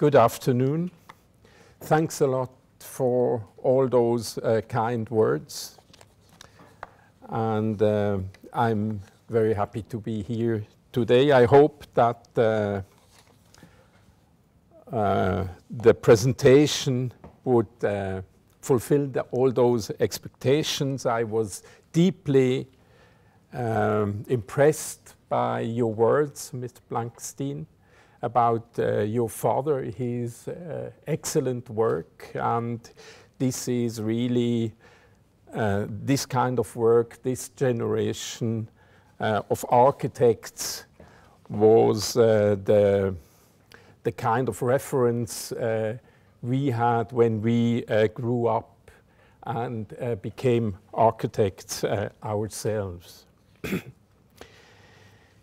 Good afternoon. Thanks a lot for all those uh, kind words. And uh, I'm very happy to be here today. I hope that uh, uh the presentation would uh, fulfill the, all those expectations. I was deeply um, impressed by your words, Mr. Blankstein, about uh, your father, his uh, excellent work, and this is really uh, this kind of work, this generation uh, of architects was uh, the, the kind of reference uh, we had when we grew up and became architects ourselves.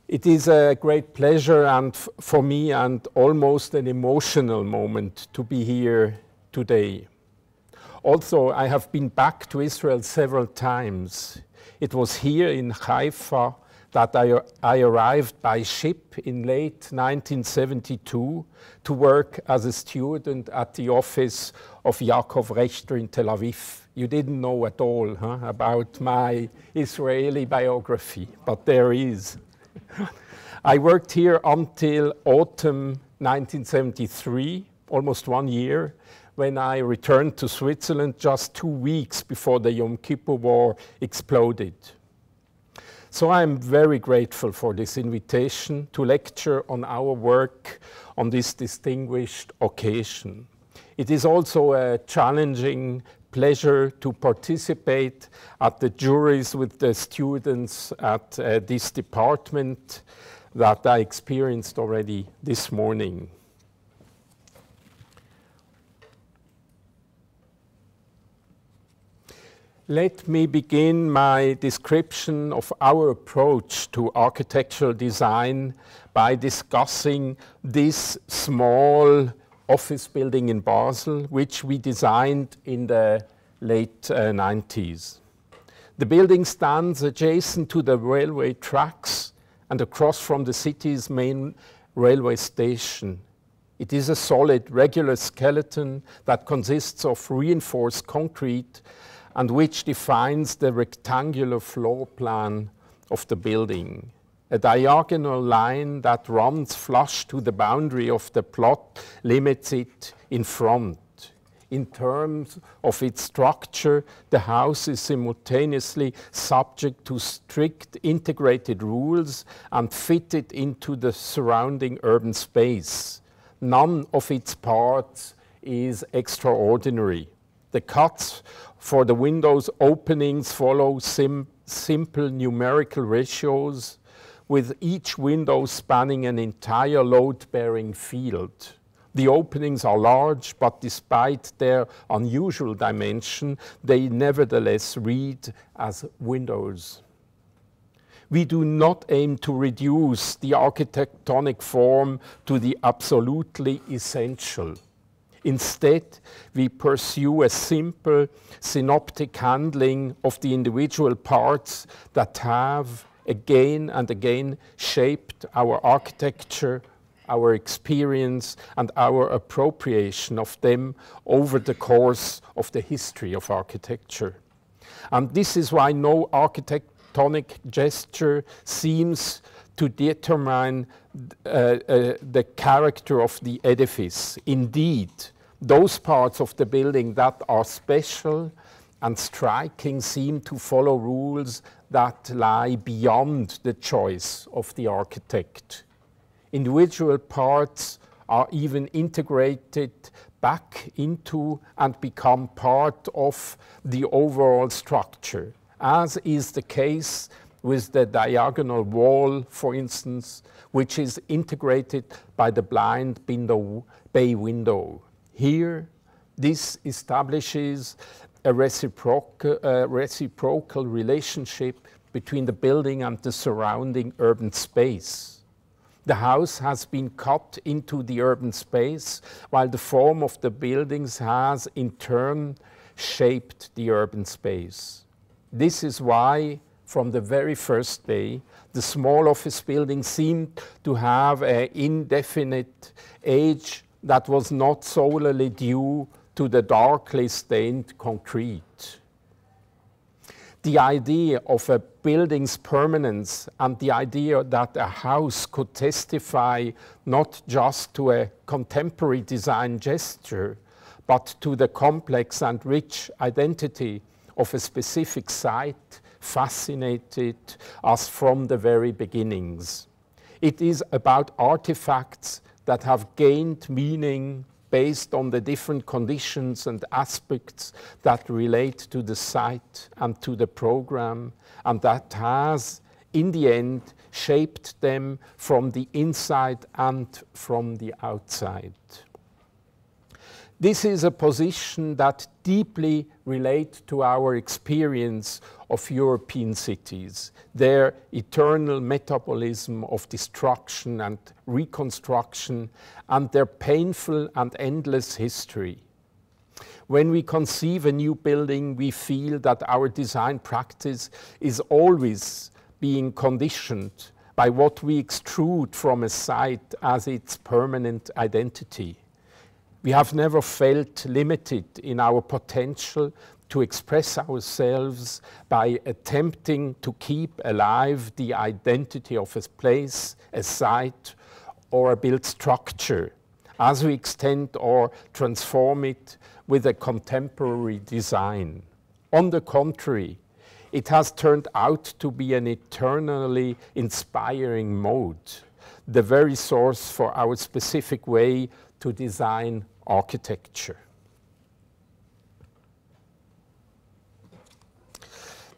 It is a great pleasure and for me and almost an emotional moment to be here today. Also, I have been back to Israel several times. It was here in Haifa that I, I arrived by ship in late 1972 to work as a student at the office of Yaakov Rechter in Tel Aviv. You didn't know at all huh, about my Israeli biography, but there is. I worked here until autumn 1973, almost one year, when I returned to Switzerland just two weeks before the Yom Kippur War exploded. So I'm very grateful for this invitation to lecture on our work on this distinguished occasion. It is also a challenging pleasure to participate at the juries with the students at uh, this department that I experienced already this morning. Let me begin my description of our approach to architectural design by discussing this small office building in Basel, which we designed in the late uh, 90s. The building stands adjacent to the railway tracks and across from the city's main railway station. It is a solid, regular skeleton that consists of reinforced concrete and which defines the rectangular floor plan of the building. A diagonal line that runs flush to the boundary of the plot limits it in front. In terms of its structure, the house is simultaneously subject to strict integrated rules and fitted into the surrounding urban space. None of its parts is extraordinary. The cuts for the windows openings follow sim simple numerical ratios with each window spanning an entire load-bearing field. The openings are large, but despite their unusual dimension, they nevertheless read as windows. We do not aim to reduce the architectonic form to the absolutely essential. Instead, we pursue a simple synoptic handling of the individual parts that have again and again shaped our architecture, our experience, and our appropriation of them over the course of the history of architecture. And this is why no architectonic gesture seems to determine uh, uh, the character of the edifice. Indeed, those parts of the building that are special and striking seem to follow rules that lie beyond the choice of the architect. Individual parts are even integrated back into and become part of the overall structure, as is the case with the diagonal wall, for instance, which is integrated by the blind window, bay window. Here, this establishes a reciprocal, uh, reciprocal relationship between the building and the surrounding urban space. The house has been cut into the urban space, while the form of the buildings has in turn shaped the urban space. This is why, from the very first day, the small office building seemed to have an indefinite age that was not solely due to the darkly stained concrete. The idea of a building's permanence and the idea that a house could testify not just to a contemporary design gesture, but to the complex and rich identity of a specific site fascinated us from the very beginnings. It is about artifacts that have gained meaning based on the different conditions and aspects that relate to the site and to the program, and that has, in the end, shaped them from the inside and from the outside. This is a position that deeply relates to our experience of European cities, their eternal metabolism of destruction and reconstruction, and their painful and endless history. When we conceive a new building, we feel that our design practice is always being conditioned by what we extrude from a site as its permanent identity. We have never felt limited in our potential to express ourselves by attempting to keep alive the identity of a place, a site, or a built structure as we extend or transform it with a contemporary design. On the contrary, it has turned out to be an eternally inspiring mode, the very source for our specific way to design architecture.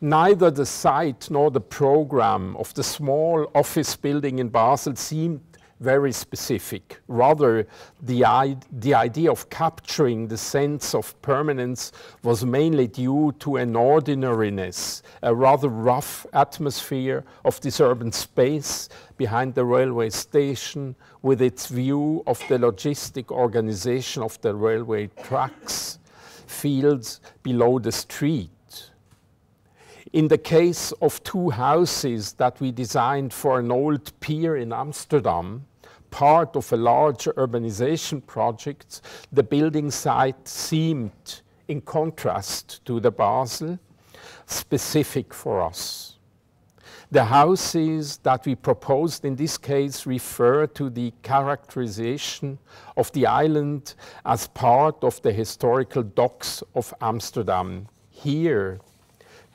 Neither the site nor the program of the small office building in Basel seemed very specific. Rather, the, the idea of capturing the sense of permanence was mainly due to an ordinariness, a rather rough atmosphere of this urban space behind the railway station with its view of the logistic organization of the railway tracks, fields below the street. In the case of two houses that we designed for an old pier in Amsterdam, part of a large urbanization project, the building site seemed, in contrast to the Basel, specific for us. The houses that we proposed in this case refer to the characterization of the island as part of the historical docks of Amsterdam. Here,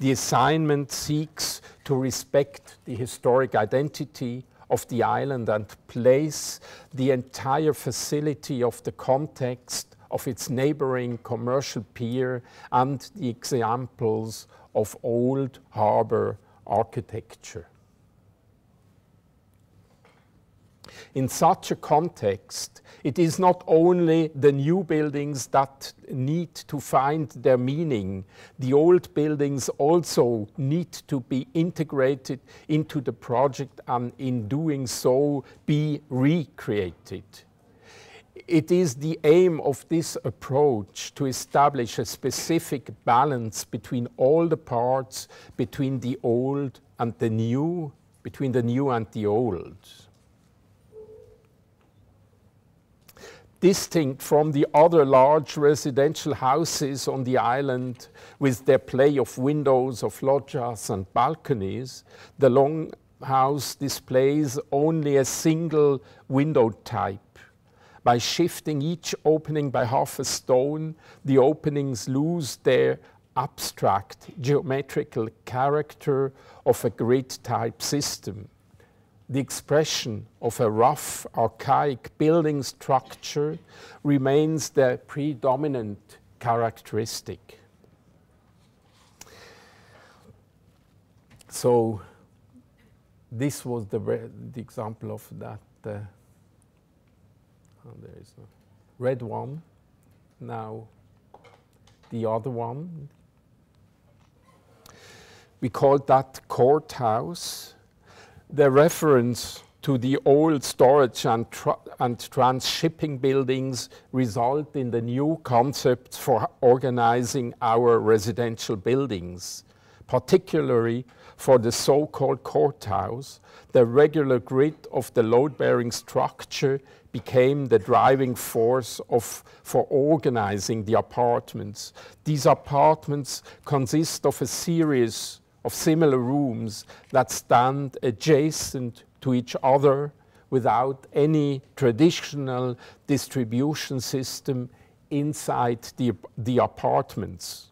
the assignment seeks to respect the historic identity of the island and place the entire facility of the context of its neighboring commercial pier and the examples of old harbor architecture. In such a context, it is not only the new buildings that need to find their meaning, the old buildings also need to be integrated into the project and in doing so be recreated. It is the aim of this approach to establish a specific balance between all the parts, between the old and the new, between the new and the old. distinct from the other large residential houses on the island with their play of windows, of loggias and balconies, the longhouse displays only a single window type. By shifting each opening by half a stone, the openings lose their abstract geometrical character of a grid type system the expression of a rough, archaic building structure remains the predominant characteristic. So this was the, the example of that. Uh, oh, there is a red one. Now the other one. We called that courthouse the reference to the old storage and, tra and transshipping buildings result in the new concepts for organizing our residential buildings, particularly for the so-called courthouse, the regular grid of the load-bearing structure became the driving force of, for organizing the apartments. These apartments consist of a series of similar rooms that stand adjacent to each other without any traditional distribution system inside the, the apartments.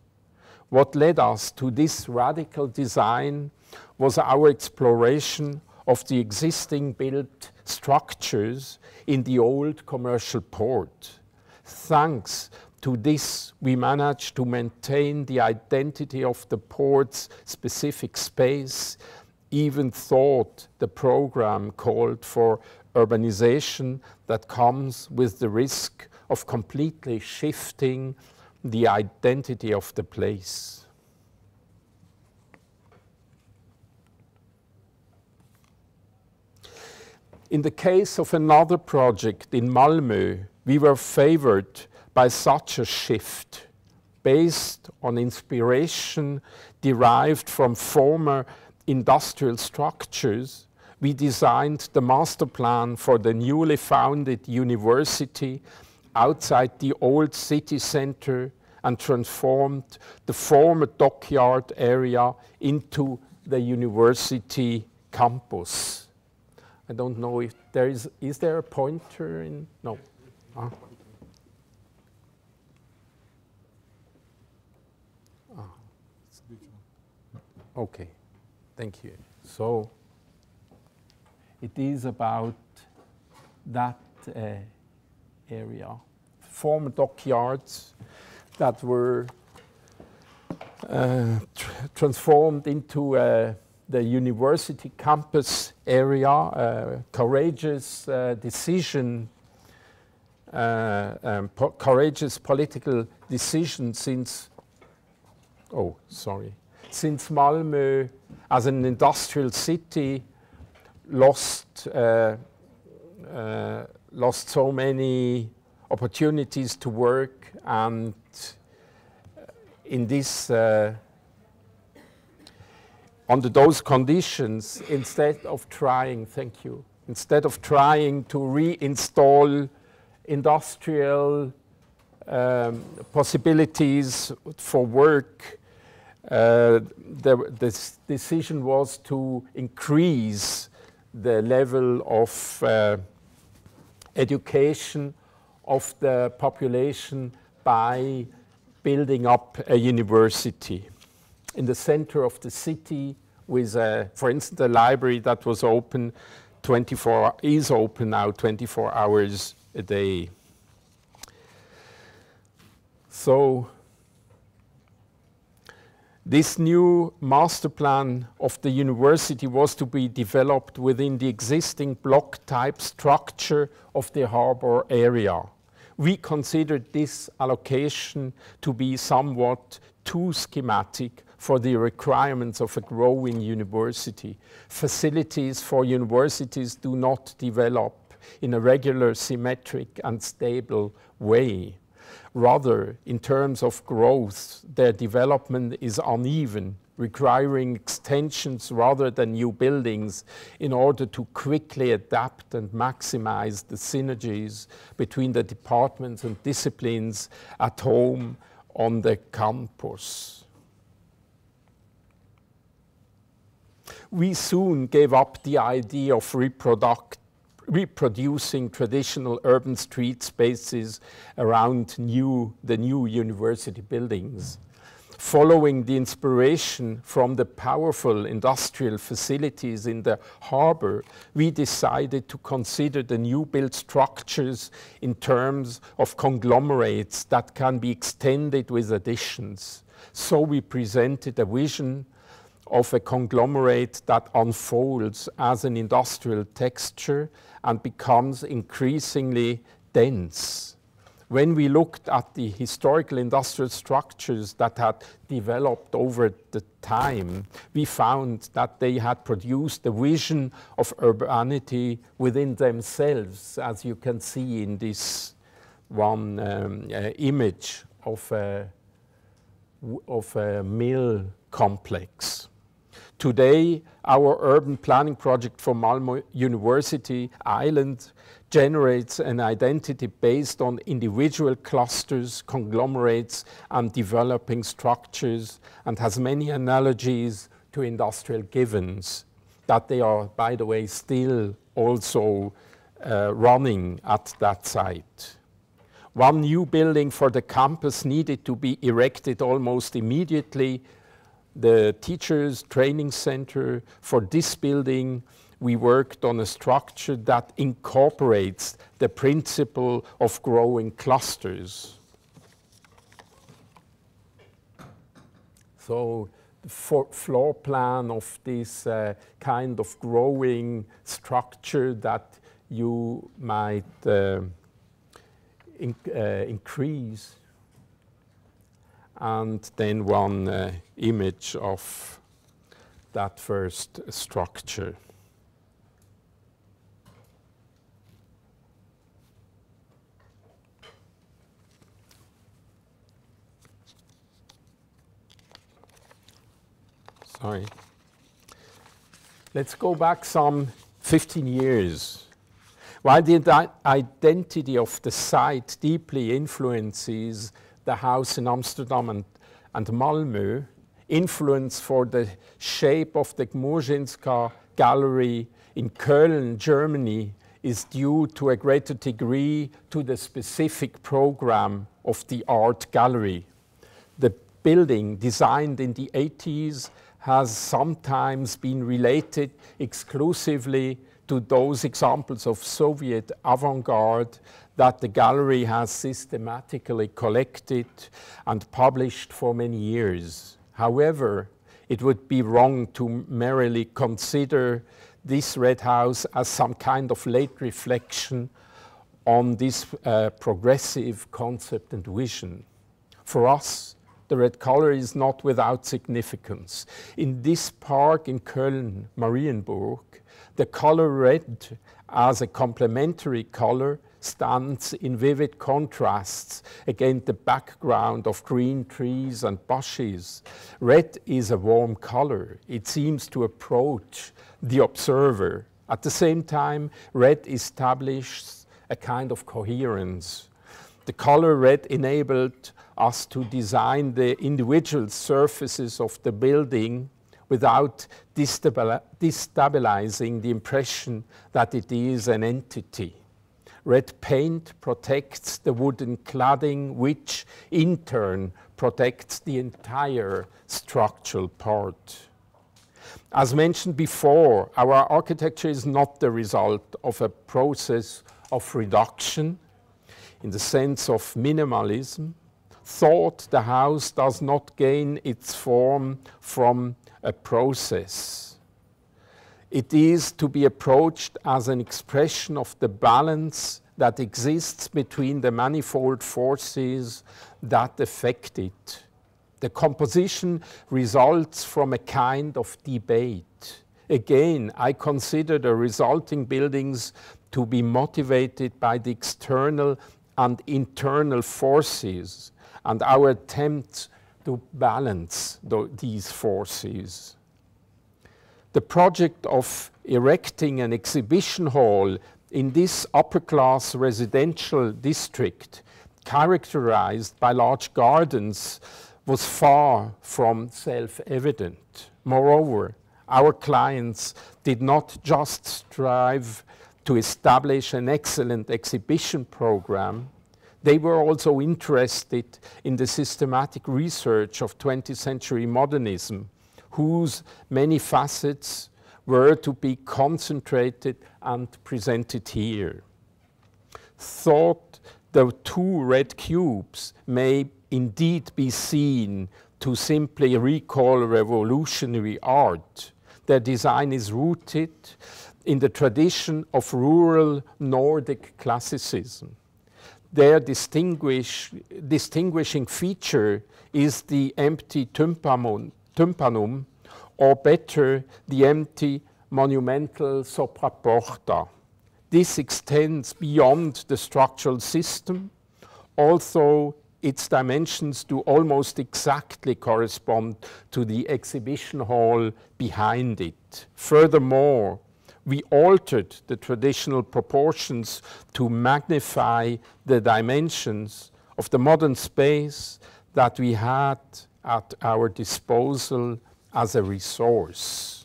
What led us to this radical design was our exploration of the existing built structures in the old commercial port. Thanks to this, we managed to maintain the identity of the port's specific space, even thought the program called for urbanization that comes with the risk of completely shifting the identity of the place. In the case of another project in Malmö, we were favored by such a shift based on inspiration derived from former industrial structures, we designed the master plan for the newly founded university outside the old city center and transformed the former dockyard area into the university campus. I don't know if there is, is there a pointer in, no. Ah. ah. Okay, thank you. So it is about that uh, area, former dockyards that were uh, tr transformed into uh, the university campus area, uh, courageous uh, decision, uh, um, po courageous political decision since, oh, sorry, since Malmö as an industrial city lost, uh, lost so many opportunities to work and in this uh, under those conditions, instead of trying, thank you, instead of trying to reinstall industrial um, possibilities for work, uh, the, this decision was to increase the level of uh, education of the population by building up a university in the center of the city with, uh, for instance, a library that was open 24, is open now 24 hours a day. So this new master plan of the university was to be developed within the existing block type structure of the harbor area. We considered this allocation to be somewhat too schematic for the requirements of a growing university. Facilities for universities do not develop in a regular, symmetric and stable way. Rather, in terms of growth, their development is uneven, requiring extensions rather than new buildings in order to quickly adapt and maximize the synergies between the departments and disciplines at home on the campus. we soon gave up the idea of reproducing traditional urban street spaces around new, the new university buildings. Following the inspiration from the powerful industrial facilities in the harbor, we decided to consider the new built structures in terms of conglomerates that can be extended with additions. So we presented a vision of a conglomerate that unfolds as an industrial texture and becomes increasingly dense. When we looked at the historical industrial structures that had developed over the time, we found that they had produced a vision of urbanity within themselves, as you can see in this one um, uh, image of a, of a mill complex. Today, our urban planning project for Malmö University Island generates an identity based on individual clusters, conglomerates, and developing structures, and has many analogies to industrial givens that they are, by the way, still also uh, running at that site. One new building for the campus needed to be erected almost immediately the teachers training center for this building we worked on a structure that incorporates the principle of growing clusters. So the floor plan of this uh, kind of growing structure that you might uh, in, uh, increase and then one uh, image of that first structure. Sorry. Let's go back some 15 years. While the identity of the site deeply influences the house in Amsterdam and, and Malmö, influence for the shape of the Gmurzynska Gallery in Köln, Germany, is due to a greater degree to the specific program of the art gallery. The building, designed in the 80s, has sometimes been related exclusively to those examples of Soviet avant-garde that the gallery has systematically collected and published for many years. However, it would be wrong to merely consider this Red House as some kind of late reflection on this uh, progressive concept and vision. For us, the red color is not without significance. In this park in Köln, Marienburg, the color red as a complementary color stands in vivid contrasts against the background of green trees and bushes. Red is a warm color. It seems to approach the observer. At the same time, red establishes a kind of coherence. The color red enabled us to design the individual surfaces of the building without destabilizing the impression that it is an entity. Red paint protects the wooden cladding, which in turn protects the entire structural part. As mentioned before, our architecture is not the result of a process of reduction in the sense of minimalism. Thought the house does not gain its form from a process it is to be approached as an expression of the balance that exists between the manifold forces that affect it. The composition results from a kind of debate. Again, I consider the resulting buildings to be motivated by the external and internal forces and our attempt to balance these forces. The project of erecting an exhibition hall in this upper class residential district, characterized by large gardens, was far from self evident. Moreover, our clients did not just strive to establish an excellent exhibition program, they were also interested in the systematic research of 20th century modernism whose many facets were to be concentrated and presented here. Thought the two red cubes may indeed be seen to simply recall revolutionary art. Their design is rooted in the tradition of rural Nordic classicism. Their distinguish, distinguishing feature is the empty tympanum, tympanum, or better, the empty monumental sopraporta. This extends beyond the structural system, although its dimensions do almost exactly correspond to the exhibition hall behind it. Furthermore, we altered the traditional proportions to magnify the dimensions of the modern space that we had at our disposal as a resource.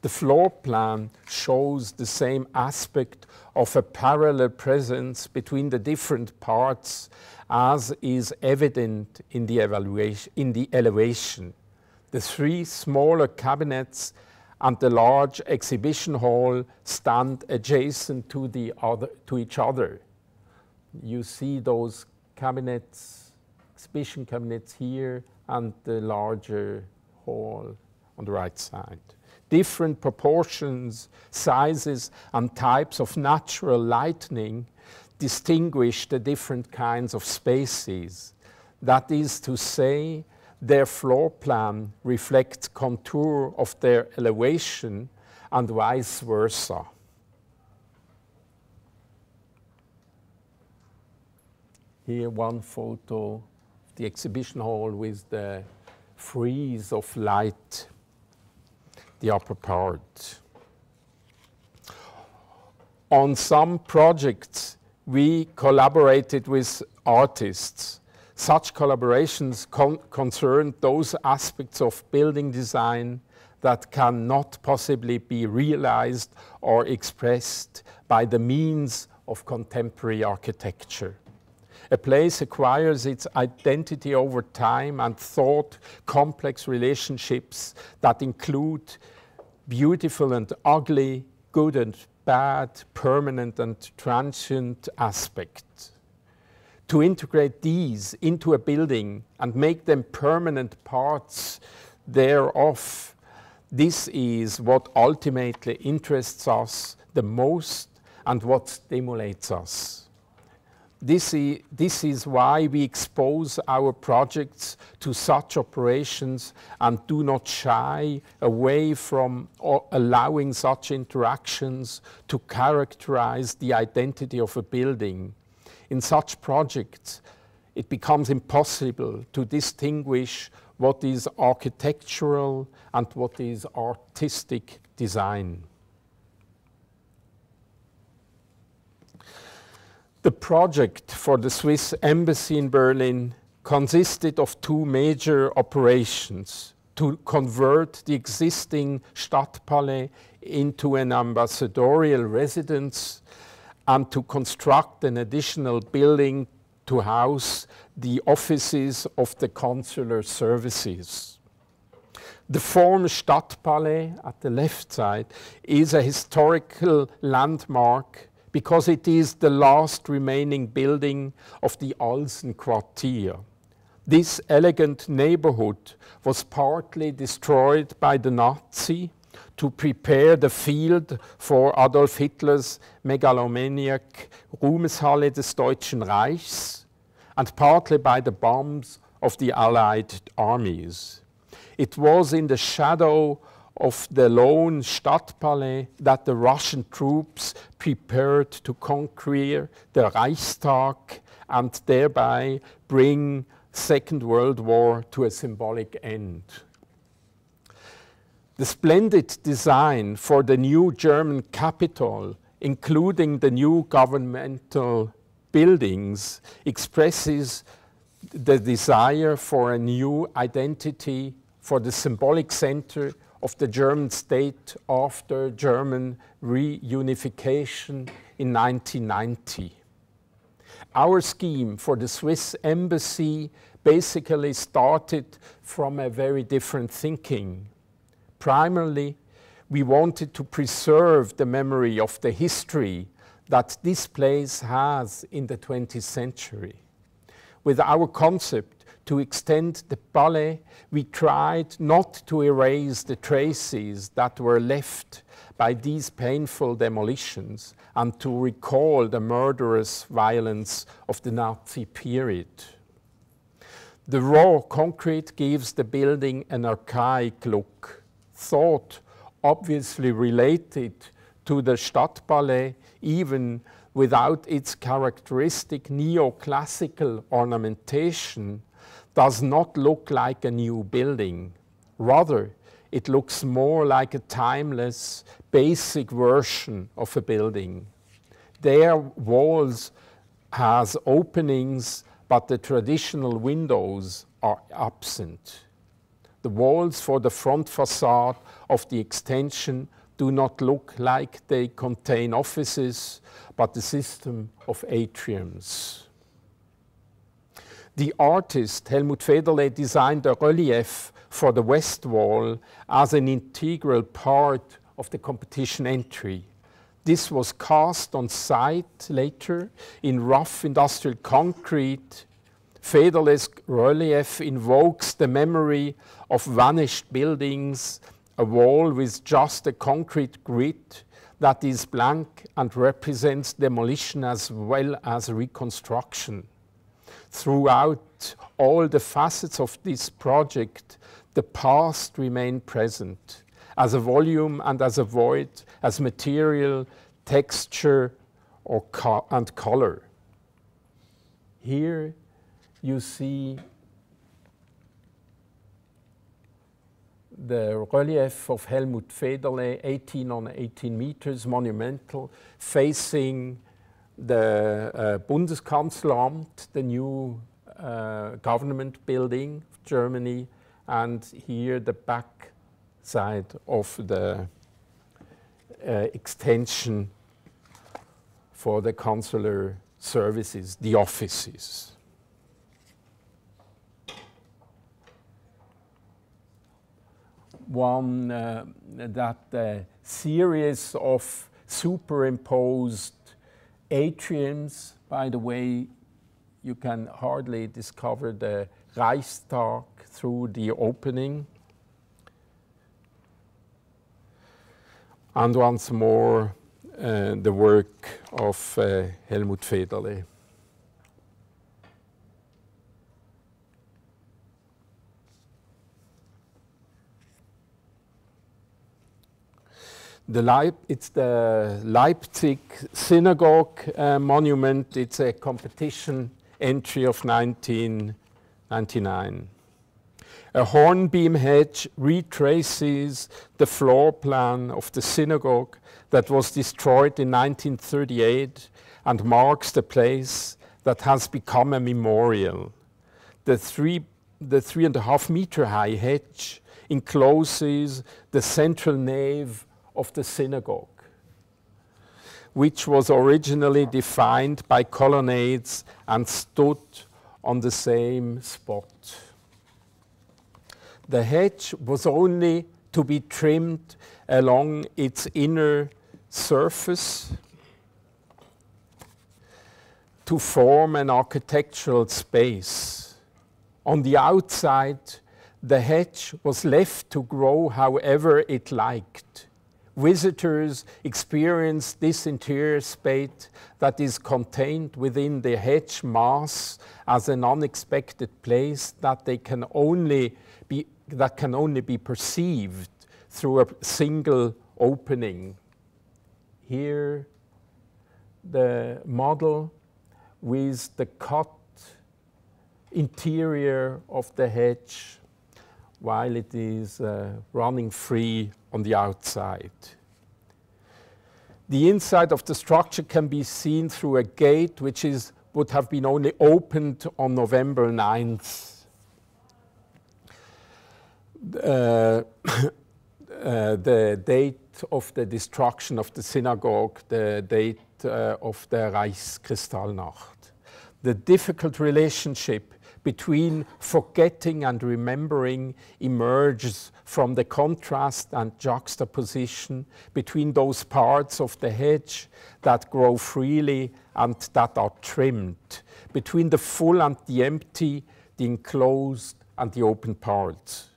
The floor plan shows the same aspect of a parallel presence between the different parts as is evident in the, evaluation, in the elevation. The three smaller cabinets and the large exhibition hall stand adjacent to, the other, to each other. You see those cabinets, exhibition cabinets here and the larger hall on the right side different proportions, sizes, and types of natural lighting distinguish the different kinds of spaces. That is to say, their floor plan reflects contour of their elevation and vice versa. Here one photo of the exhibition hall with the frieze of light the upper part. On some projects, we collaborated with artists. Such collaborations con concern those aspects of building design that cannot possibly be realized or expressed by the means of contemporary architecture. A place acquires its identity over time and thought complex relationships that include beautiful and ugly, good and bad, permanent and transient aspects. To integrate these into a building and make them permanent parts thereof, this is what ultimately interests us the most and what stimulates us. This is, this is why we expose our projects to such operations and do not shy away from allowing such interactions to characterize the identity of a building. In such projects, it becomes impossible to distinguish what is architectural and what is artistic design. The project for the Swiss embassy in Berlin consisted of two major operations to convert the existing Stadtpalais into an ambassadorial residence and to construct an additional building to house the offices of the consular services. The former Stadtpalais at the left side is a historical landmark because it is the last remaining building of the Alsen quartier. This elegant neighborhood was partly destroyed by the Nazi to prepare the field for Adolf Hitler's megalomaniac Ruhmeshalle des Deutschen Reichs and partly by the bombs of the Allied armies. It was in the shadow of the lone Stadtpalais that the Russian troops prepared to conquer the Reichstag and thereby bring Second World War to a symbolic end. The splendid design for the new German capital, including the new governmental buildings, expresses the desire for a new identity for the symbolic center of the German state after German reunification in 1990. Our scheme for the Swiss embassy basically started from a very different thinking. Primarily, we wanted to preserve the memory of the history that this place has in the 20th century. With our concept to extend the palais, we tried not to erase the traces that were left by these painful demolitions and to recall the murderous violence of the Nazi period. The raw concrete gives the building an archaic look, thought obviously related to the Stadtpalais, even without its characteristic neoclassical ornamentation, does not look like a new building. Rather, it looks more like a timeless, basic version of a building. Their walls has openings, but the traditional windows are absent. The walls for the front facade of the extension do not look like they contain offices, but a system of atriums. The artist Helmut Federle designed a relief for the west wall as an integral part of the competition entry. This was cast on site later in rough industrial concrete. Federle's relief invokes the memory of vanished buildings, a wall with just a concrete grid that is blank and represents demolition as well as reconstruction. Throughout all the facets of this project, the past remained present as a volume and as a void, as material, texture, or co and color. Here you see the relief of Helmut Federle, 18 on 18 meters, monumental, facing the uh, Bundeskanzleramt, the new uh, government building of Germany, and here the back side of the uh, extension for the consular services, the offices. One uh, that uh, series of superimposed atriums, by the way, you can hardly discover the Reichstag through the opening. And once more, uh, the work of uh, Helmut Federle. The Leip it's the Leipzig Synagogue uh, monument. It's a competition entry of 1999. A hornbeam hedge retraces the floor plan of the synagogue that was destroyed in 1938 and marks the place that has become a memorial. The three, the three and a half meter high hedge encloses the central nave of the synagogue, which was originally defined by colonnades and stood on the same spot. The hedge was only to be trimmed along its inner surface to form an architectural space. On the outside, the hedge was left to grow however it liked visitors experience this interior space that is contained within the hedge mass as an unexpected place that they can only be that can only be perceived through a single opening. Here the model with the cut interior of the hedge while it is uh, running free on the outside. The inside of the structure can be seen through a gate which is, would have been only opened on November 9th. Uh, uh, the date of the destruction of the synagogue, the date uh, of the Reichskristallnacht. The difficult relationship between forgetting and remembering emerges from the contrast and juxtaposition between those parts of the hedge that grow freely and that are trimmed, between the full and the empty, the enclosed and the open parts.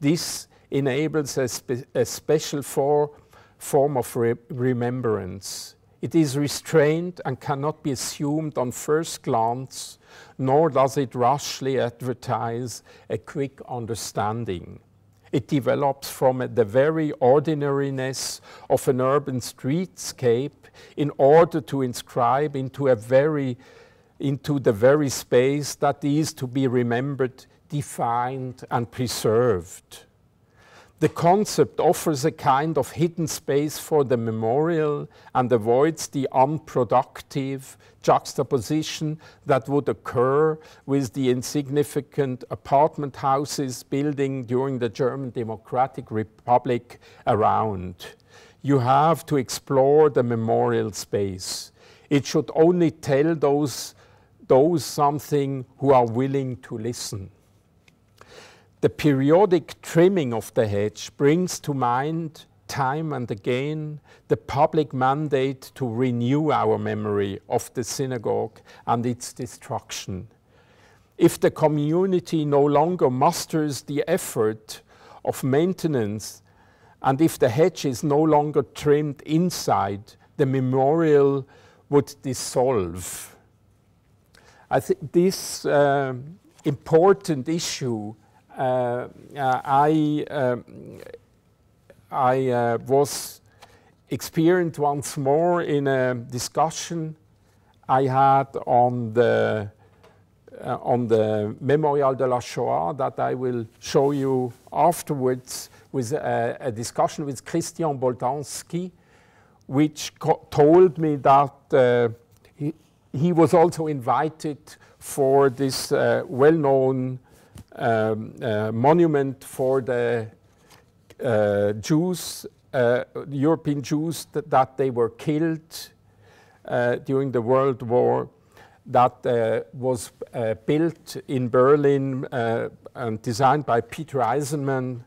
This enables a, spe a special for form of re remembrance. It is restrained and cannot be assumed on first glance, nor does it rashly advertise a quick understanding. It develops from the very ordinariness of an urban streetscape in order to inscribe into a very into the very space that is to be remembered, defined and preserved. The concept offers a kind of hidden space for the memorial and avoids the unproductive juxtaposition that would occur with the insignificant apartment houses building during the German Democratic Republic around. You have to explore the memorial space. It should only tell those, those something who are willing to listen. The periodic trimming of the hedge brings to mind time and again the public mandate to renew our memory of the synagogue and its destruction. If the community no longer musters the effort of maintenance and if the hedge is no longer trimmed inside, the memorial would dissolve. I think this uh, important issue I, um, I uh, was experienced once more in a discussion I had on the uh, on the Memorial de la Shoah that I will show you afterwards with a, a discussion with Christian Boltanski, which told me that uh, he, he, was also invited for this uh, well-known um, uh, monument for the uh, Jews, uh, European Jews, that, that, they were killed during the World War that uh, was uh, built in Berlin uh, and designed by Peter Eisenman.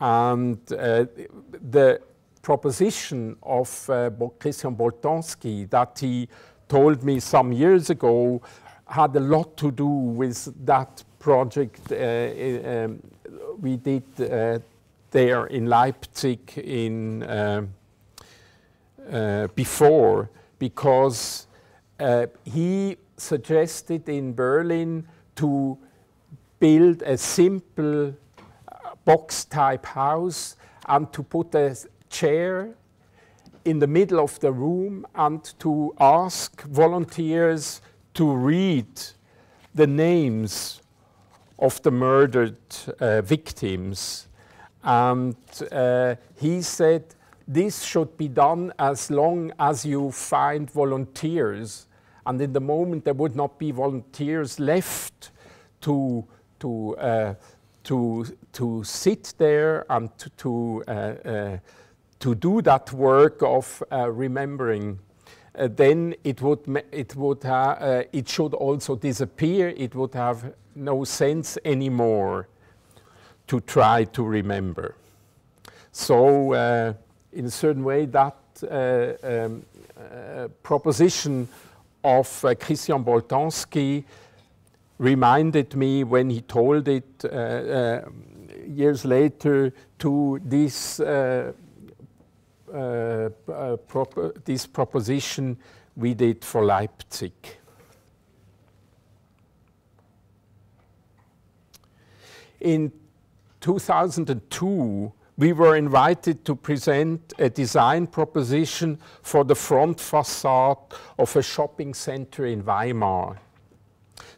And the proposition of Christian Boltanski that he told me some years ago had a lot to do with that project uh, um, we did uh, there in Leipzig in uh, before because he suggested in Berlin to build a simple box type house and to put a chair in the middle of the room and to ask volunteers to read the names of the murdered uh, victims. And uh, he said this should be done as long as you find volunteers. And in the moment there would not be volunteers left to, to, uh, to, to sit there and to, to, uh, uh, to do that work of uh, remembering uh, then it would it would uh, it should also disappear. It would have no sense anymore to try to remember. So, uh, in a certain way, that uh, um, uh, proposition of uh, Christian Boltanski reminded me when he told it uh, uh, years later to this, prop this proposition we did for Leipzig. In 2002, we were invited to present a design proposition for the front facade of a shopping center in Weimar.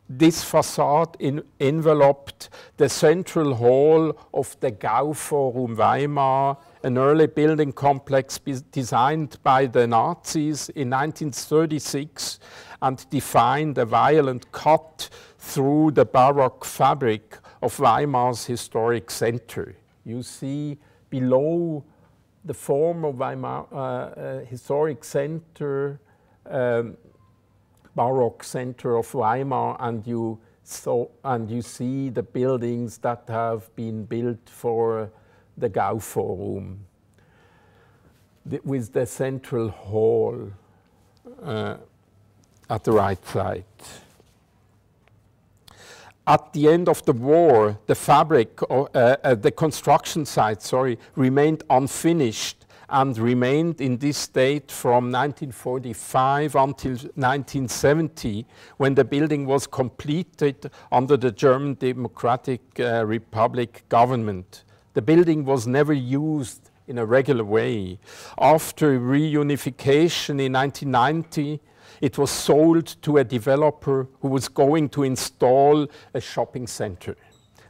This facade enveloped the central hall of the Gauforum Weimar, an early building complex designed by the Nazis in 1936 and defined a violent cut through the Baroque fabric of Weimar's historic center. You see below the former Weimar uh, uh, historic center, um, Baroque center of Weimar, and you and you see the buildings that have been built for the Gauforum with the central hall uh, at the right side at the end of the war, the fabric, uh, uh, the construction site, sorry, remained unfinished and remained in this state from 1945 until 1970 when the building was completed under the German Democratic uh, Republic government. The building was never used in a regular way. After reunification in 1990, it was sold to a developer who was going to install a shopping center.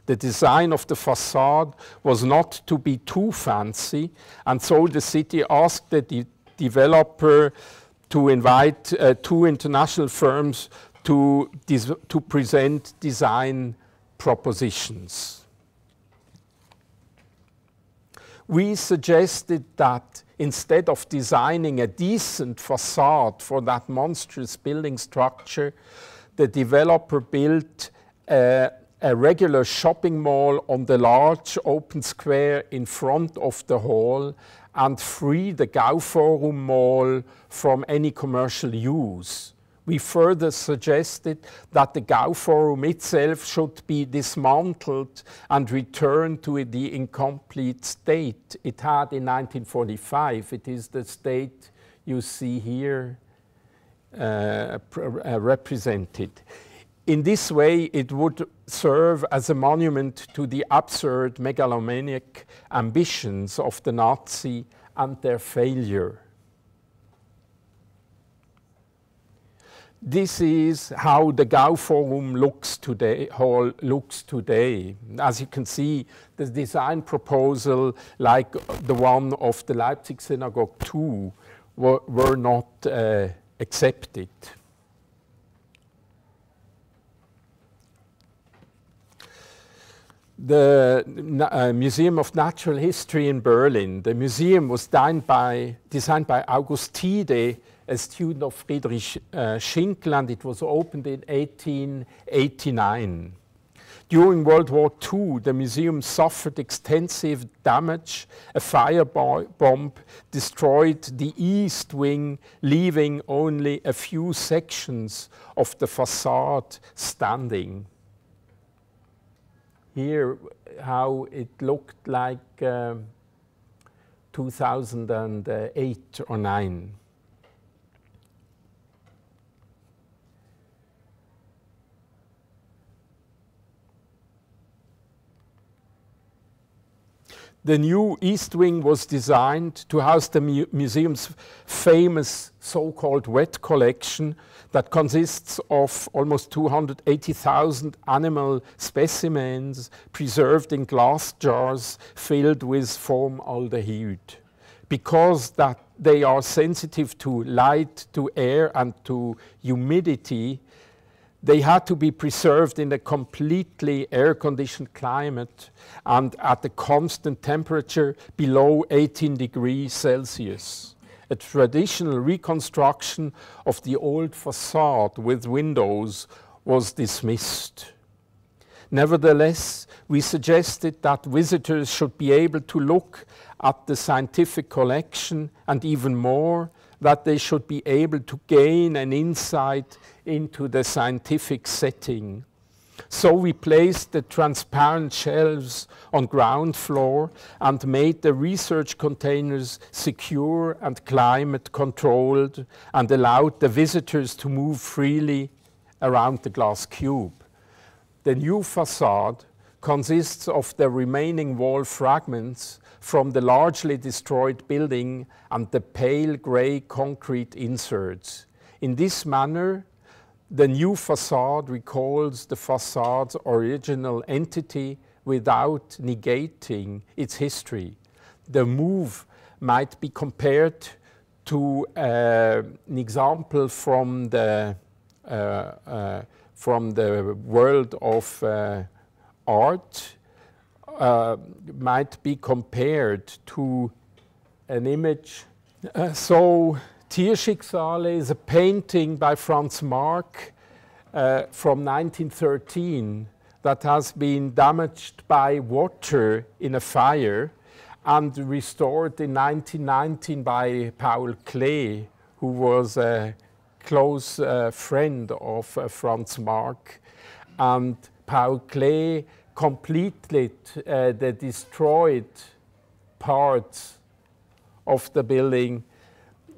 The design of the facade was not to be too fancy, and so the city asked the de developer to invite uh, two international firms to, to present design propositions. We suggested that instead of designing a decent facade for that monstrous building structure, the developer built a, regular shopping mall on the large open square in front of the hall and free the Gauforum Mall from any commercial use. We further suggested that the Gau Forum itself should be dismantled and returned to the incomplete state it had in 1945. It is the state you see here uh, uh, represented. In this way, it would serve as a monument to the absurd megalomaniac ambitions of the Nazi and their failure. This is how the Gauforum looks today, hall looks today. As you can see, the design proposal, like the one of the Leipzig Synagogue too, were, were not uh, accepted. the uh, Museum of Natural History in Berlin. The museum was designed by, designed by August a student of Friedrich uh, Schinkel, and it was opened in 1889. During World War II, the museum suffered extensive damage. A firebomb destroyed the east wing, leaving only a few sections of the facade standing here how it looked like um, 2008 or 9. The new East Wing was designed to house the mu museum's famous so-called wet collection that consists of almost 280,000 animal specimens preserved in glass jars filled with formaldehyde. Because that they are sensitive to light, to air, and to humidity, they had to be preserved in a completely air-conditioned climate and at a constant temperature below 18 degrees Celsius. A traditional reconstruction of the old facade with windows was dismissed. Nevertheless, we suggested that visitors should be able to look at the scientific collection and even more, that they should be able to gain an insight into the scientific setting. So we placed the transparent shelves on ground floor and made the research containers secure and climate controlled and allowed the visitors to move freely around the glass cube. The new facade consists of the remaining wall fragments from the largely destroyed building and the pale grey concrete inserts. In this manner, the new facade recalls the facade's original entity without negating its history. The move might be compared to uh, an example from the, uh, uh, from the world of uh, art uh, might be compared to an image. Uh, so Tierschicksale is a painting by Franz Marc uh, from 1913 that has been damaged by water in a fire and restored in 1919 by Paul Klee, who was a close uh, friend of uh, Franz Marc. And Paul Klee completed uh, the destroyed parts of the building,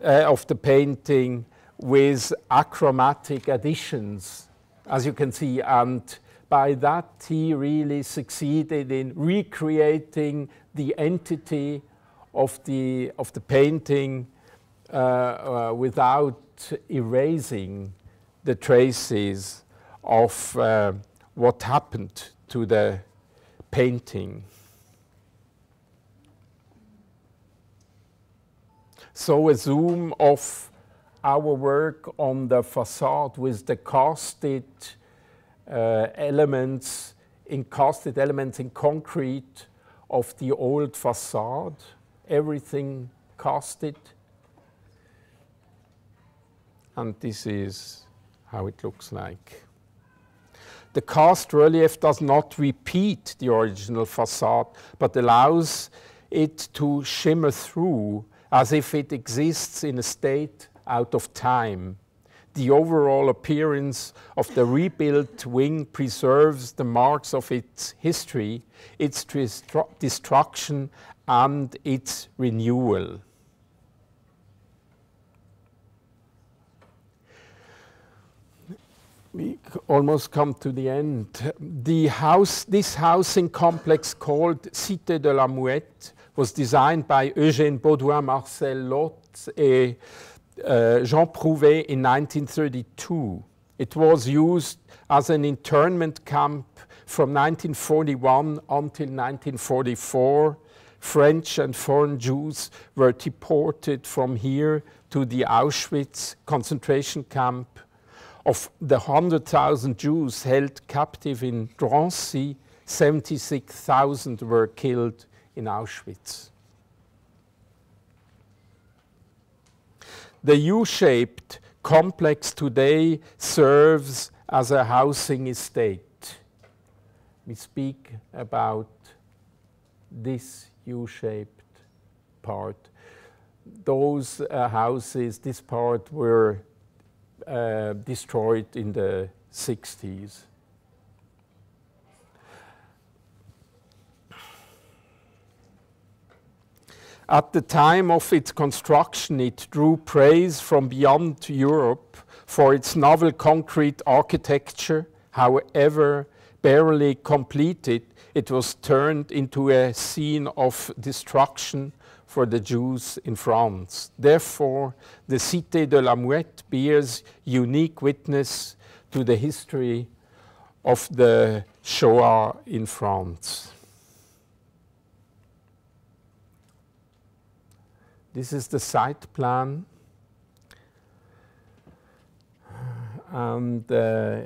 uh, of the painting with achromatic additions, as you can see, and by that he really succeeded in recreating the entity of the, of the painting uh, uh, without erasing the traces of uh, what happened to the painting. So a zoom of our work on the facade with the casted uh, elements, in casted elements in concrete of the old facade, everything casted. And this is how it looks like. The cast relief does not repeat the original facade, but allows it to shimmer through as if it exists in a state out of time. The overall appearance of the rebuilt wing preserves the marks of its history, its destruction, and its renewal. We almost come to the end. The house, this housing complex called Cité de la Muette was designed by Eugène Beaudouin, Marcel Lods, and uh, Jean Prouvé in 1932. It was used as an internment camp from 1941 until 1944. French and foreign Jews were deported from here to the Auschwitz concentration camp. Of the 100,000 Jews held captive in Drancy, 76,000 were killed in Auschwitz. The U-shaped complex today serves as a housing estate. We speak about this U-shaped part. Those uh, houses, this part were uh, destroyed in the 60s. At the time of its construction, it drew praise from beyond Europe for its novel concrete architecture. However, barely completed, it was turned into a scene of destruction for the Jews in France. Therefore, the Cité de la Muette bears unique witness to the history of the Shoah in France. This is the site plan. And uh,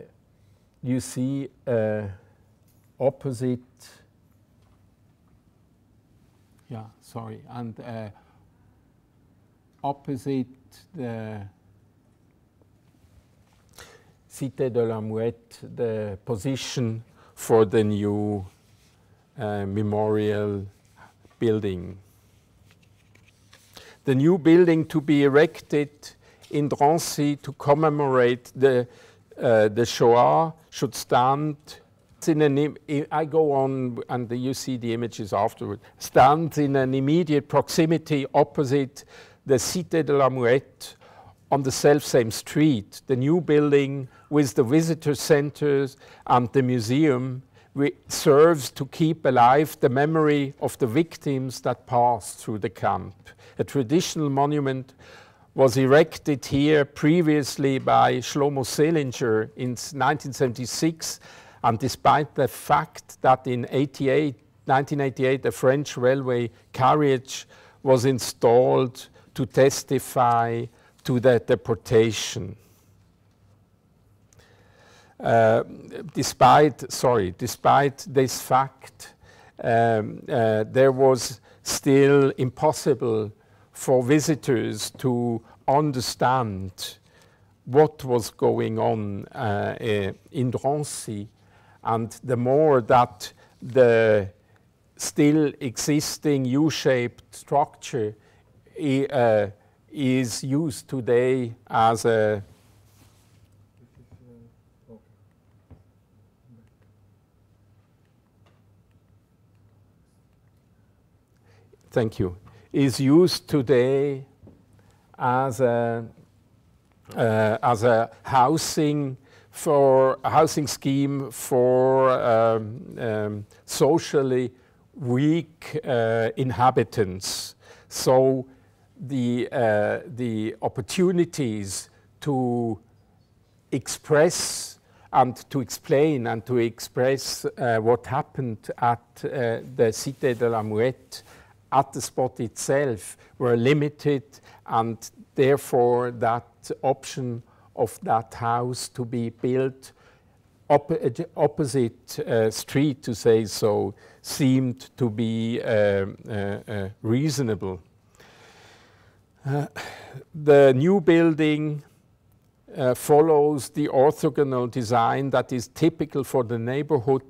you see uh, opposite, yeah, sorry, and uh, opposite the Cité de la Muette, the position for the new uh, memorial building. The new building to be erected in Drancy to commemorate the, uh, the Shoah should stand in an I go on and you see the images afterward, stands in an immediate proximity opposite the Cité de la Muette on the self-same street. The new building with the visitor centers and the museum serves to keep alive the memory of the victims that passed through the camp. A traditional monument was erected here previously by Shlomo Selinger in 1976, and despite the fact that in 88, 1988 a French railway carriage was installed to testify to the deportation. Uh, despite, sorry, despite this fact, um, uh, there was still impossible for visitors to understand what was going on uh, uh in Drancy. And the more that the still existing U-shaped structure uh, is used today as a thank you, is used today as a, uh, as a housing for a housing scheme for um, um, socially weak uh, inhabitants. So the, uh, the opportunities to express and to explain and to express uh, what happened at uh, the Cité de la Muette at the spot itself were limited and therefore that option of that house to be built op opposite uh, street, to say so, seemed to be uh, uh, uh reasonable. Uh, the new building uh, follows the orthogonal design that is typical for the neighborhood.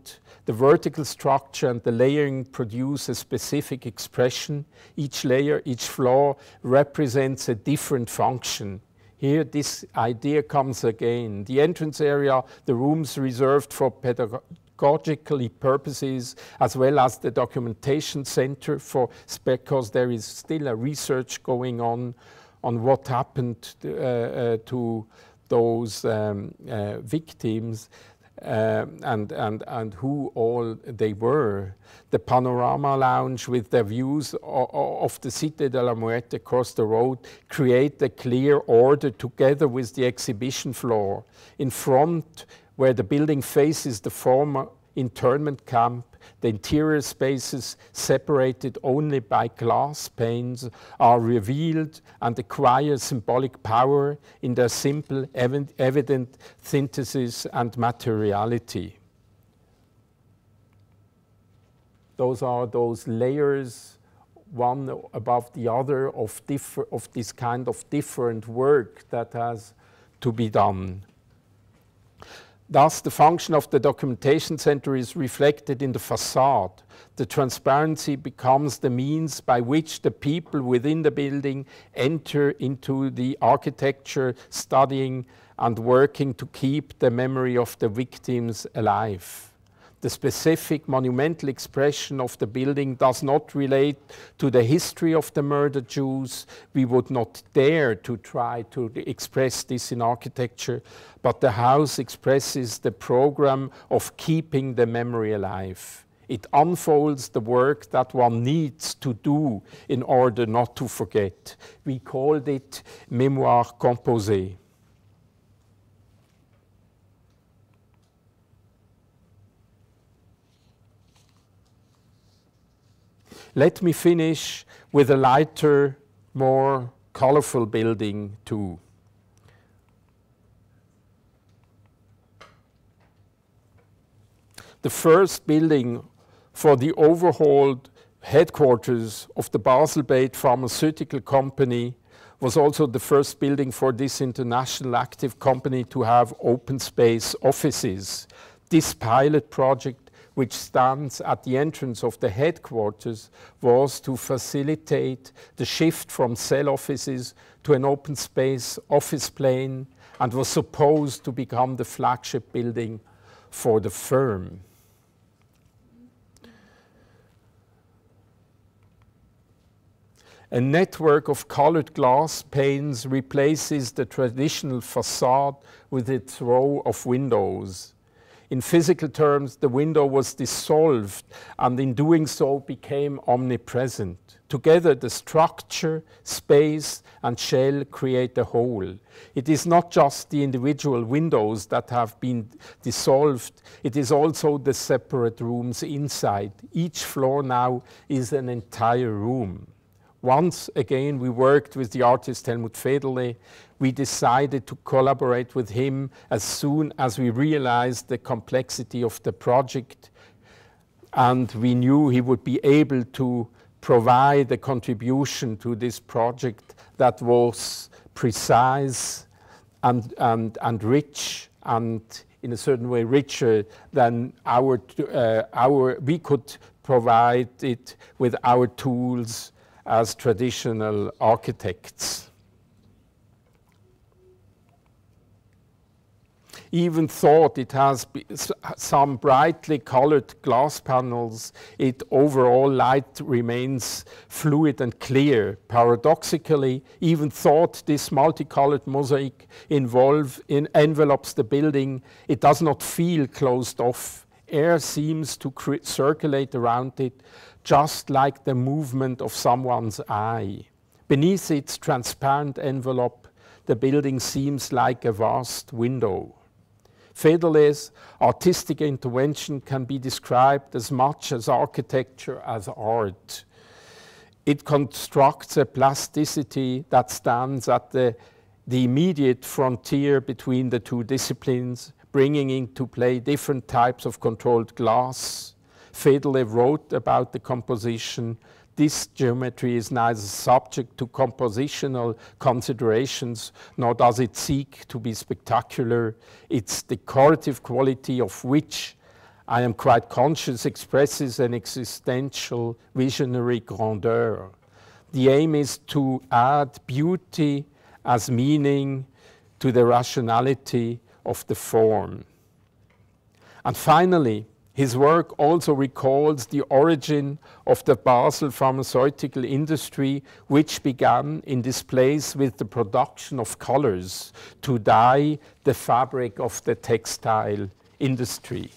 The vertical structure and the layering produce a specific expression. Each layer, each floor represents a different function. Here, this idea comes again. The entrance area, the rooms reserved for pedagogical purposes, as well as the documentation center for, because there is still a research going on on what happened to, uh, uh, to those um, uh, victims uh, and, and, and who all they were. The panorama lounge with their views of the Cité de la Muette across the road create a clear order together with the exhibition floor. In front, where the building faces the former internment camp, the interior spaces, separated only by glass panes, are revealed and acquire symbolic power in their simple, evident synthesis and materiality. Those are those layers, one above the other, of, of this kind of different work that has to be done. Thus, the function of the documentation center is reflected in the facade. The transparency becomes the means by which the people within the building enter into the architecture, studying and working to keep the memory of the victims alive the specific monumental expression of the building does not relate to the history of the murdered Jews. We would not dare to try to express this in architecture, but the house expresses the program of keeping the memory alive. It unfolds the work that one needs to do in order not to forget. We called it mémoire composée. Let me finish with a lighter, more colorful building too. The first building for the overhauled headquarters of the Basel-based pharmaceutical company was also the first building for this international active company to have open space offices. This pilot project which stands at the entrance of the headquarters, was to facilitate the shift from cell offices to an open space office plane and was supposed to become the flagship building for the firm. A network of colored glass panes replaces the traditional facade with its row of windows. In physical terms, the window was dissolved and in doing so became omnipresent. Together, the structure, space, and shell create a whole. It is not just the individual windows that have been dissolved, it is also the separate rooms inside. Each floor now is an entire room. Once again, we worked with the artist Helmut Federle. We decided to collaborate with him as soon as we realized the complexity of the project. And we knew he would be able to provide a contribution to this project that was precise and, and, and rich and in a certain way richer than our, uh, our, we could provide it with our tools as traditional architects. Even thought it has some brightly colored glass panels, it overall light remains fluid and clear. Paradoxically, even thought this multicolored mosaic involve, in, envelops the building, it does not feel closed off. Air seems to circulate around it, just like the movement of someone's eye. Beneath its transparent envelope, the building seems like a vast window. Federle's artistic intervention can be described as much as architecture as art. It constructs a plasticity that stands at the, the immediate frontier between the two disciplines, bringing into play different types of controlled glass. Federle wrote about the composition this geometry is neither subject to compositional considerations nor does it seek to be spectacular. Its decorative quality of which I am quite conscious expresses an existential visionary grandeur. The aim is to add beauty as meaning to the rationality of the form. And finally, his work also recalls the origin of the Basel pharmaceutical industry, which began in this place with the production of colors to dye the fabric of the textile industry.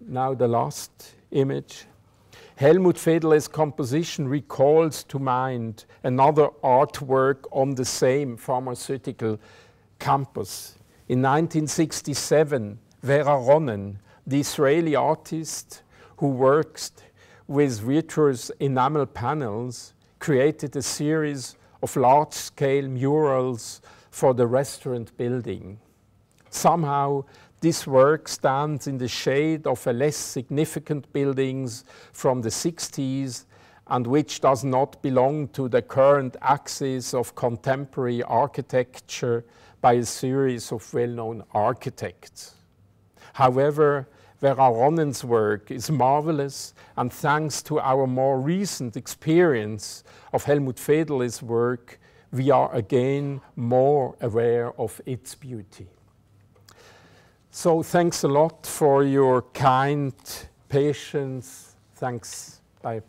Now the last image. Helmut Federle's composition recalls to mind another artwork on the same pharmaceutical campus in 1967, Vera Ronen, the Israeli artist who works with vitreous enamel panels, created a series of large-scale murals for the restaurant building. Somehow, this work stands in the shade of a less significant buildings from the 60s and which does not belong to the current axis of contemporary architecture by a series of well-known architects. However, Vera Ronen's work is marvelous, and thanks to our more recent experience of Helmut Federle's work, we are again more aware of its beauty. So thanks a lot for your kind patience. Thanks. Bye.